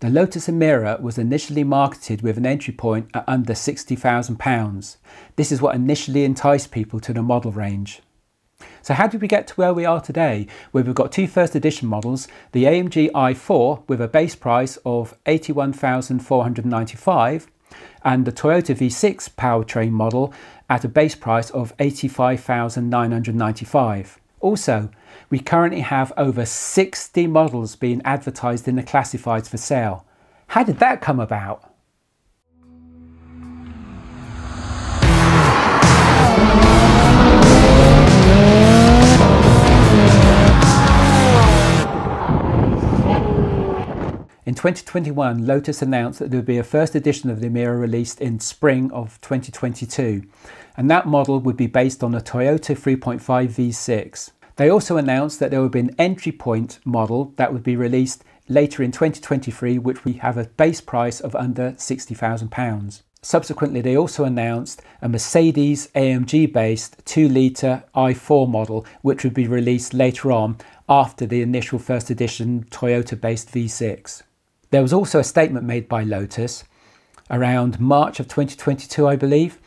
The Lotus Emira was initially marketed with an entry point at under £60,000. This is what initially enticed people to the model range. So how did we get to where we are today? Where we've got two first edition models, the AMG i4 with a base price of 81,495 and the Toyota V6 powertrain model at a base price of 85,995. Also, we currently have over 60 models being advertised in the classifieds for sale. How did that come about? In 2021, Lotus announced that there would be a first edition of the Emira released in spring of 2022, and that model would be based on a Toyota 3.5 V6. They also announced that there would be an entry point model that would be released later in 2023, which we have a base price of under £60,000. Subsequently, they also announced a Mercedes AMG based 2 litre i4 model, which would be released later on after the initial first edition Toyota based V6. There was also a statement made by Lotus around March of 2022, I believe,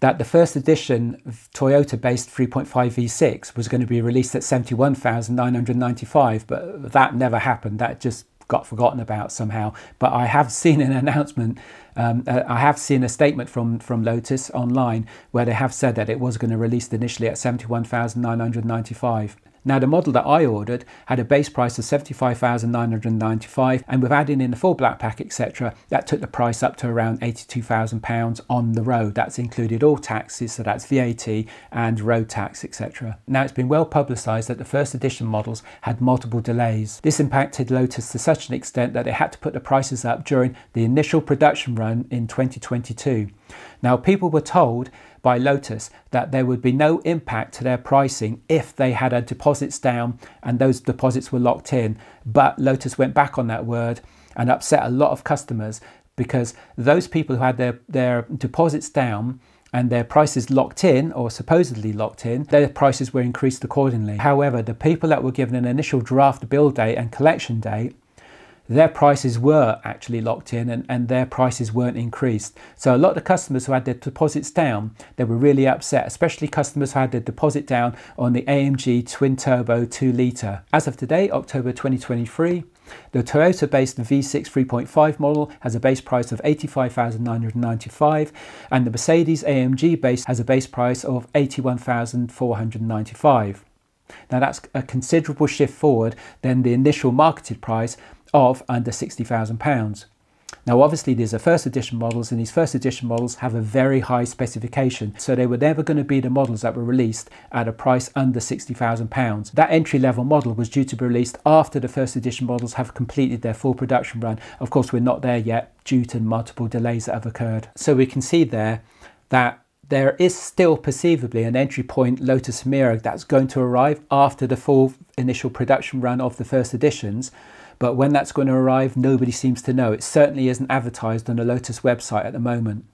that the first edition Toyota based 3.5 V6 was going to be released at 71,995, but that never happened. That just got forgotten about somehow. But I have seen an announcement, um, uh, I have seen a statement from, from Lotus online where they have said that it was going to release initially at 71,995. Now the model that I ordered had a base price of 75,995 and with adding in the full black pack etc that took the price up to around 82,000 pounds on the road. That's included all taxes so that's VAT and road tax etc. Now it's been well publicised that the first edition models had multiple delays. This impacted Lotus to such an extent that they had to put the prices up during the initial production run in 2022. Now people were told by Lotus that there would be no impact to their pricing if they had a deposits down and those deposits were locked in. But Lotus went back on that word and upset a lot of customers because those people who had their, their deposits down and their prices locked in or supposedly locked in, their prices were increased accordingly. However, the people that were given an initial draft bill date and collection date their prices were actually locked in and, and their prices weren't increased. So a lot of customers who had their deposits down, they were really upset, especially customers who had their deposit down on the AMG twin turbo 2 litre. As of today, October 2023, the Toyota based V6 3.5 model has a base price of 85,995 and the Mercedes AMG base has a base price of 81,495. Now that's a considerable shift forward than the initial marketed price of under £60,000. Now obviously these are first edition models and these first edition models have a very high specification so they were never going to be the models that were released at a price under £60,000. That entry level model was due to be released after the first edition models have completed their full production run. Of course we're not there yet due to multiple delays that have occurred. So we can see there that there is still perceivably an entry point Lotus Emira that's going to arrive after the full initial production run of the first editions but when that's going to arrive, nobody seems to know. It certainly isn't advertised on the Lotus website at the moment.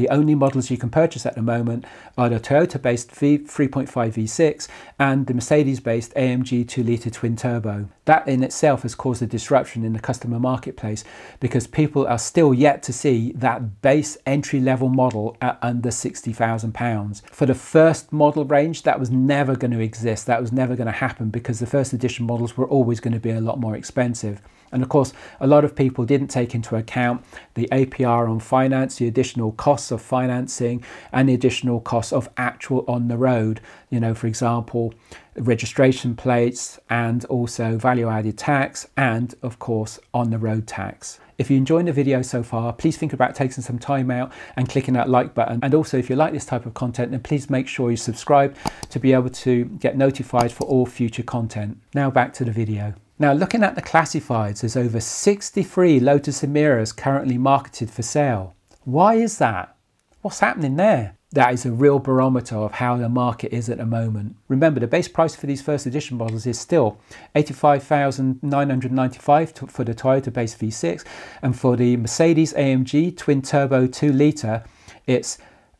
The only models you can purchase at the moment are the Toyota-based V3.5 V6 and the Mercedes-based AMG 2-litre twin-turbo. That in itself has caused a disruption in the customer marketplace because people are still yet to see that base entry-level model at under £60,000. For the first model range, that was never going to exist. That was never going to happen because the first edition models were always going to be a lot more expensive. And of course, a lot of people didn't take into account the APR on finance, the additional costs of financing, and the additional costs of actual on the road. You know, for example, registration plates and also value added tax, and of course, on the road tax. If you're enjoying the video so far, please think about taking some time out and clicking that like button. And also, if you like this type of content, then please make sure you subscribe to be able to get notified for all future content. Now back to the video. Now looking at the classifieds, there's over 63 Lotus Emiras currently marketed for sale. Why is that? What's happening there? That is a real barometer of how the market is at the moment. Remember, the base price for these first edition models is still 85,995 for the Toyota base V6 and for the Mercedes AMG twin turbo 2 litre, it's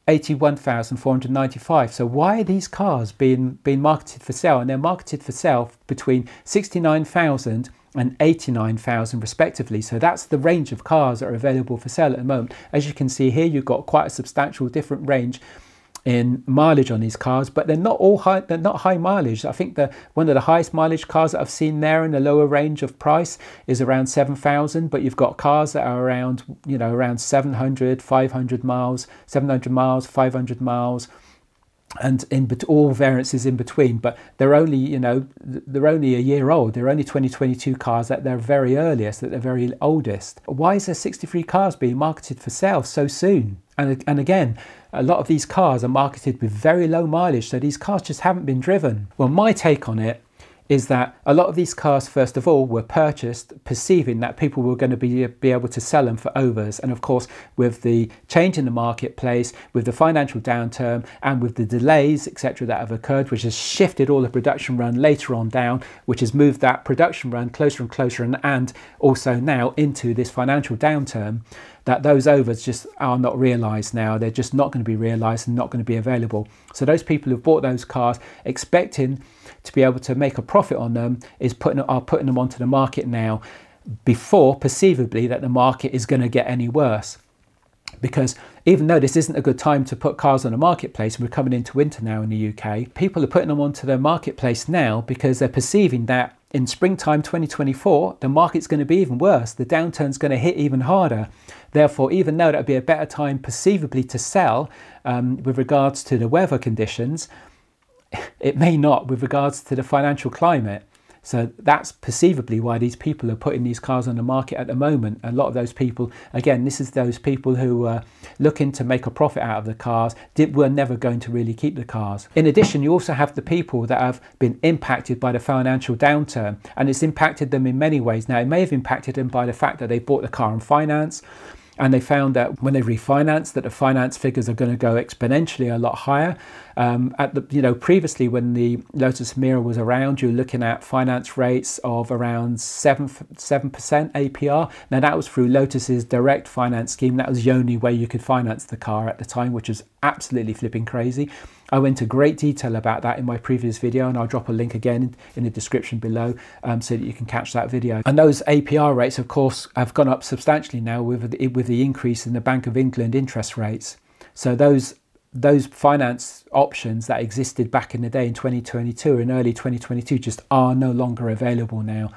81,495. So why are these cars being being marketed for sale? And they're marketed for sale between 69,000 and 89,000 respectively. So that's the range of cars that are available for sale at the moment. As you can see here, you've got quite a substantial different range in mileage on these cars, but they're not all high. They're not high mileage. I think the one of the highest mileage cars that I've seen there in the lower range of price is around seven thousand. But you've got cars that are around, you know, around 700, 500 miles, 700 miles, 500 miles, and in all variances in between. But they're only, you know, they're only a year old. They're only 2022 cars at their very earliest, at their very oldest. Why is there 63 cars being marketed for sale so soon? And, and again, a lot of these cars are marketed with very low mileage, so these cars just haven't been driven. Well, my take on it is that a lot of these cars, first of all, were purchased perceiving that people were going to be, be able to sell them for overs. And of course, with the change in the marketplace, with the financial downturn, and with the delays, etc., that have occurred, which has shifted all the production run later on down, which has moved that production run closer and closer, and, and also now into this financial downturn, that those overs just are not realised now. They're just not going to be realised and not going to be available. So those people who've bought those cars expecting to be able to make a profit on them is putting are putting them onto the market now before perceivably that the market is going to get any worse because even though this isn't a good time to put cars on the marketplace, we're coming into winter now in the UK, people are putting them onto the marketplace now because they're perceiving that in springtime 2024, the market's going to be even worse. The downturn's going to hit even harder. Therefore, even though that would be a better time perceivably to sell um, with regards to the weather conditions, it may not with regards to the financial climate. So that's perceivably why these people are putting these cars on the market at the moment. A lot of those people, again, this is those people who are looking to make a profit out of the cars, did, were never going to really keep the cars. In addition, you also have the people that have been impacted by the financial downturn, and it's impacted them in many ways. Now, it may have impacted them by the fact that they bought the car on finance, and they found that when they refinance that the finance figures are going to go exponentially a lot higher. Um, at the you know previously when the Lotus Emira was around you're looking at finance rates of around 7 7% APR now that was through Lotus's direct finance scheme. That was the only way you could finance the car at the time which was absolutely flipping crazy I went into great detail about that in my previous video and I'll drop a link again in the description below um, so that you can catch that video. And those APR rates of course have gone up substantially now with the, with the increase in the Bank of England interest rates. So those those finance options that existed back in the day in 2022 and early 2022 just are no longer available now.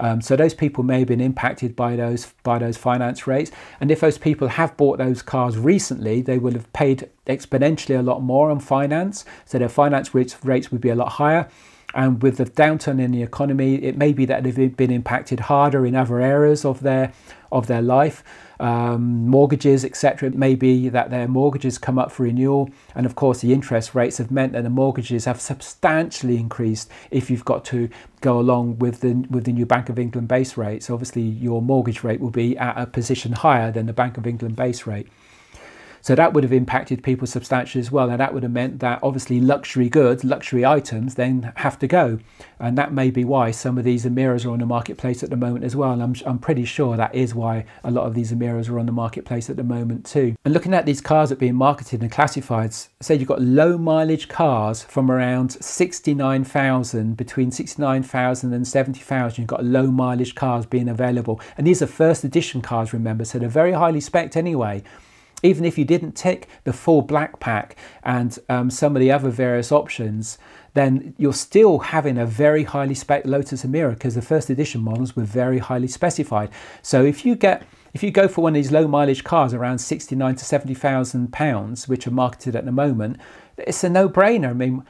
Um, so those people may have been impacted by those by those finance rates, and if those people have bought those cars recently, they will have paid exponentially a lot more on finance. So their finance rates rates would be a lot higher. And with the downturn in the economy, it may be that they've been impacted harder in other areas of their of their life um, mortgages, etc. It may be that their mortgages come up for renewal, and of course, the interest rates have meant that the mortgages have substantially increased. If you've got to go along with the with the new Bank of England base rates, obviously your mortgage rate will be at a position higher than the Bank of England base rate. So that would have impacted people substantially as well. And that would have meant that obviously luxury goods, luxury items then have to go. And that may be why some of these Emiras are on the marketplace at the moment as well. And I'm, I'm pretty sure that is why a lot of these Emiras are on the marketplace at the moment too. And looking at these cars that are being marketed and classified, say you've got low mileage cars from around 69,000, between 69,000 and 70,000, you've got low mileage cars being available. And these are first edition cars, remember, so they're very highly spec'd anyway even if you didn't tick the full black pack and um, some of the other various options, then you're still having a very highly spec Lotus Emira because the first edition models were very highly specified. So if you get if you go for one of these low mileage cars around 69 to 70,000 pounds, which are marketed at the moment, it's a no-brainer. I mean,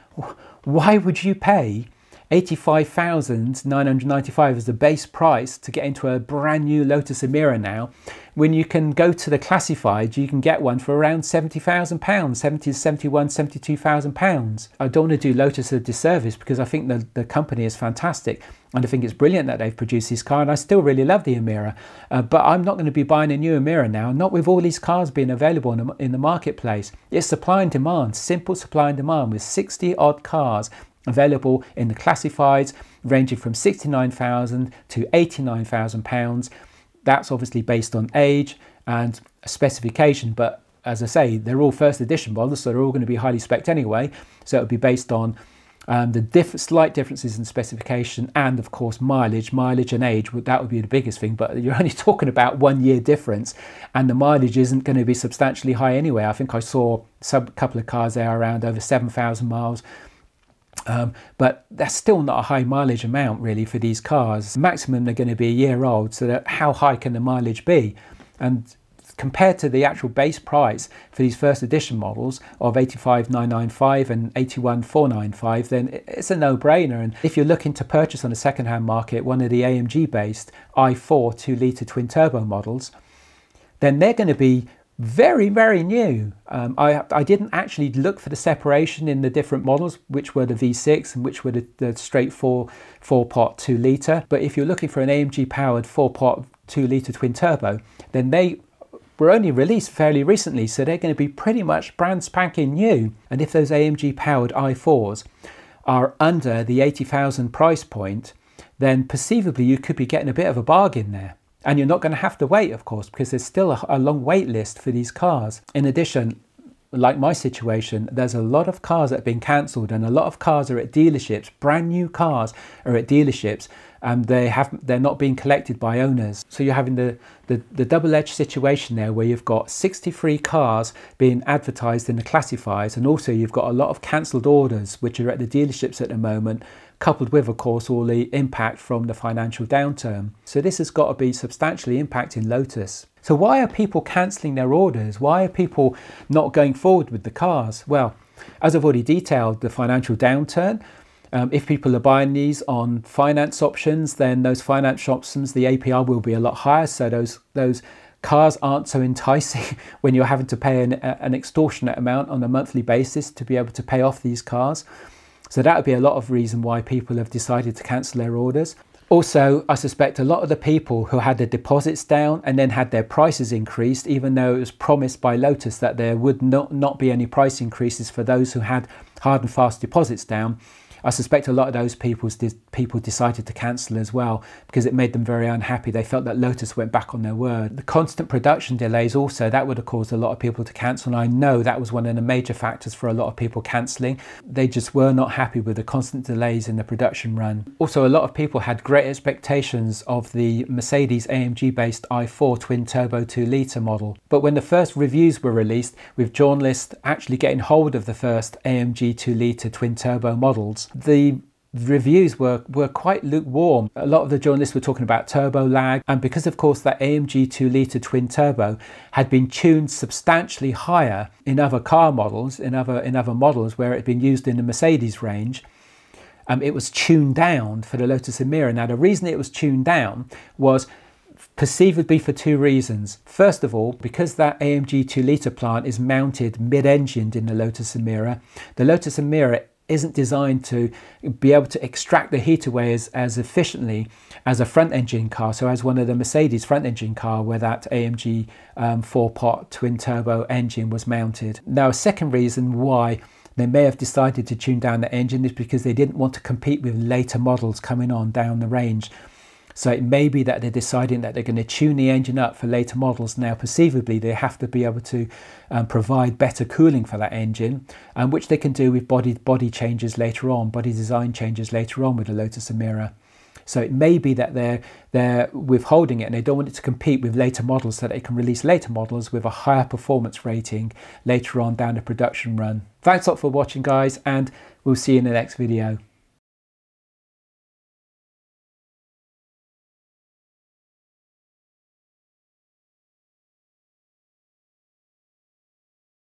why would you pay 85,995 as the base price to get into a brand new Lotus Emira now. When you can go to the classified, you can get one for around 70,000 pounds, 70 to 71, 72,000 pounds. I don't want to do Lotus a disservice because I think the, the company is fantastic and I think it's brilliant that they've produced this car and I still really love the Emira. Uh, but I'm not going to be buying a new Emira now, not with all these cars being available in the, in the marketplace. It's supply and demand, simple supply and demand with 60 odd cars available in the classifieds ranging from 69,000 to 89,000 pounds. That's obviously based on age and specification, but as I say, they're all first edition models, so they're all going to be highly spec anyway. So it would be based on Um, the diff slight differences in specification and of course mileage, mileage and age, that would be the biggest thing, but you're only talking about one year difference and the mileage isn't going to be substantially high anyway. I think I saw a couple of cars there around over 7,000 miles. Um, but that's still not a high mileage amount really for these cars. Maximum they're going to be a year old, so how high can the mileage be? And compared to the actual base price for these first edition models of 85,995 and 81,495, then it's a no-brainer. And if you're looking to purchase on the second-hand market one of the AMG-based i4 2-litre twin-turbo models, then they're going to be very, very new. Um, I, I didn't actually look for the separation in the different models, which were the V6 and which were the, the straight four, four pot two litre. But if you're looking for an AMG powered four pot two litre twin turbo, then they were only released fairly recently, so they're going to be pretty much brand spanking new. And if those AMG powered i4s are under the 80,000 price point, then perceivably you could be getting a bit of a bargain there. And you're not going to have to wait, of course, because there's still a, a long wait list for these cars. In addition, like my situation, there's a lot of cars that have been cancelled and a lot of cars are at dealerships, brand new cars are at dealerships and they have they're not being collected by owners. So you're having the, the, the double-edged situation there where you've got 63 cars being advertised in the classifieds and also you've got a lot of cancelled orders which are at the dealerships at the moment coupled with, of course, all the impact from the financial downturn. So this has got to be substantially impacting Lotus. So why are people cancelling their orders? Why are people not going forward with the cars? Well, as I've already detailed, the financial downturn, um, if people are buying these on finance options, then those finance options, the APR will be a lot higher. So those those cars aren't so enticing when you're having to pay an, an extortionate amount on a monthly basis to be able to pay off these cars. So that would be a lot of reason why people have decided to cancel their orders. Also, I suspect a lot of the people who had their deposits down and then had their prices increased, even though it was promised by Lotus that there would not, not be any price increases for those who had hard and fast deposits down, I suspect a lot of those people, people decided to cancel as well because it made them very unhappy. They felt that Lotus went back on their word. The constant production delays also, that would have caused a lot of people to cancel. And I know that was one of the major factors for a lot of people cancelling. They just were not happy with the constant delays in the production run. Also, a lot of people had great expectations of the Mercedes AMG based i4 twin turbo 2 litre model. But when the first reviews were released, with journalists actually getting hold of the first AMG 2 litre twin turbo models, the reviews were, were quite lukewarm. A lot of the journalists were talking about turbo lag, and because, of course, that AMG 2 litre twin turbo had been tuned substantially higher in other car models, in other, in other models where it had been used in the Mercedes range. Um, it was tuned down for the Lotus Emira. Now, the reason it was tuned down was perceivably for two reasons. First of all, because that AMG 2 litre plant is mounted mid-engined in the Lotus Emira, the Lotus Emira isn't designed to be able to extract the heat away as, as efficiently as a front engine car. So as one of the Mercedes front engine car where that AMG um, four pot twin turbo engine was mounted. Now a second reason why they may have decided to tune down the engine is because they didn't want to compete with later models coming on down the range. So it may be that they're deciding that they're going to tune the engine up for later models. Now, perceivably, they have to be able to um, provide better cooling for that engine, um, which they can do with body body changes later on, body design changes later on with the Lotus Emira. So it may be that they're they're withholding it and they don't want it to compete with later models so that they can release later models with a higher performance rating later on down the production run. Thanks a lot for watching guys and we'll see you in the next video.